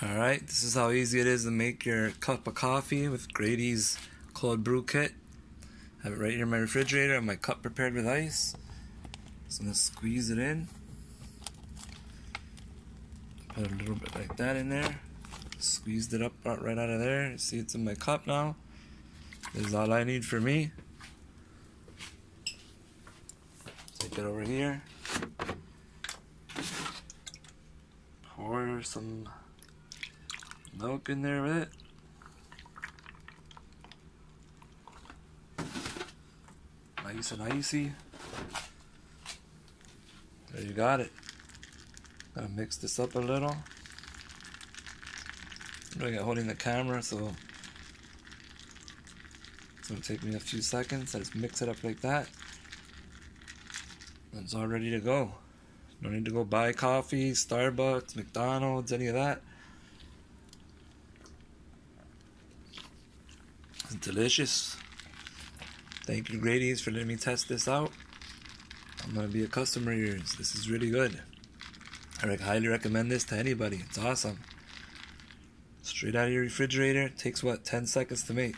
Alright, this is how easy it is to make your cup of coffee with Grady's cold brew kit. I have it right here in my refrigerator. I have my cup prepared with ice. Just gonna squeeze it in. Put a little bit like that in there. Squeezed it up right out of there. See it's in my cup now. This is all I need for me. Take it over here. Pour some milk in there with it. Nice and icy. There you got it. Gotta mix this up a little. I'm doing it holding the camera, so it's gonna take me a few seconds. I just mix it up like that. And it's all ready to go. No need to go buy coffee, Starbucks, McDonald's, any of that. Delicious. Thank you, Grady's, for letting me test this out. I'm gonna be a customer of yours. This is really good. I highly recommend this to anybody. It's awesome. Straight out of your refrigerator. Takes what, 10 seconds to make.